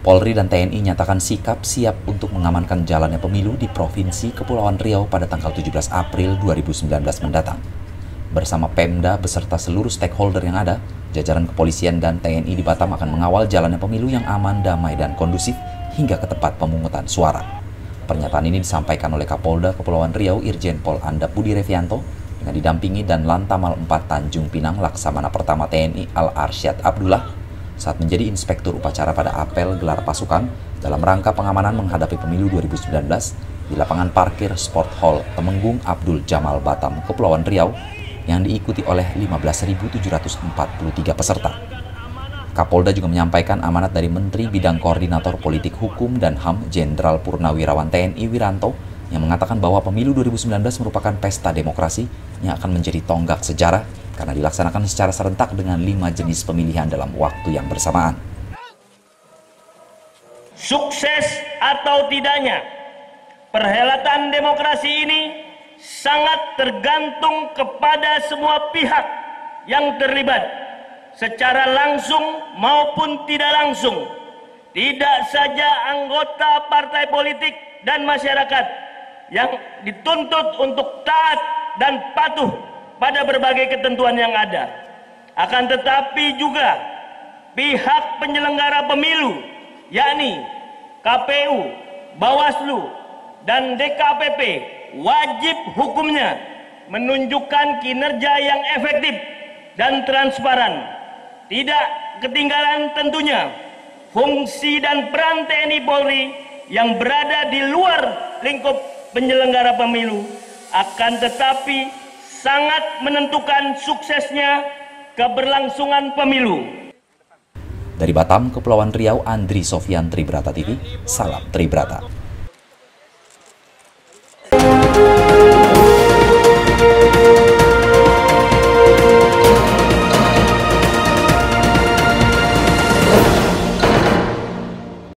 Polri dan TNI nyatakan sikap siap untuk mengamankan jalannya pemilu di Provinsi Kepulauan Riau pada tanggal 17 April 2019 mendatang. Bersama Pemda beserta seluruh stakeholder yang ada, jajaran kepolisian dan TNI di Batam akan mengawal jalannya pemilu yang aman, damai, dan kondusif hingga ke tempat pemungutan suara. Pernyataan ini disampaikan oleh Kapolda Kepulauan Riau Irjen Pol Anda Budi Revianto dengan didampingi dan Lantamal 4 Tanjung Pinang Laksamana Pertama TNI Al Arsyad Abdullah saat menjadi inspektur upacara pada apel gelar pasukan dalam rangka pengamanan menghadapi pemilu 2019 di lapangan parkir Sport Hall Temenggung Abdul Jamal Batam, Kepulauan Riau yang diikuti oleh 15.743 peserta. Kapolda juga menyampaikan amanat dari Menteri Bidang Koordinator Politik Hukum dan HAM Jenderal Purnawirawan TNI Wiranto yang mengatakan bahwa pemilu 2019 merupakan pesta demokrasi yang akan menjadi tonggak sejarah karena dilaksanakan secara serentak dengan lima jenis pemilihan dalam waktu yang bersamaan. Sukses atau tidaknya perhelatan demokrasi ini sangat tergantung kepada semua pihak yang terlibat secara langsung maupun tidak langsung. Tidak saja anggota partai politik dan masyarakat yang dituntut untuk taat dan patuh pada berbagai ketentuan yang ada. Akan tetapi juga pihak penyelenggara pemilu, yakni KPU, Bawaslu, dan DKPP wajib hukumnya menunjukkan kinerja yang efektif dan transparan. Tidak ketinggalan tentunya fungsi dan peran TNI Polri yang berada di luar lingkup penyelenggara pemilu akan tetapi sangat menentukan suksesnya keberlangsungan pemilu. Dari Batam, Kepulauan Riau, Andri Sofian Tribrata TV, salam Tribrata.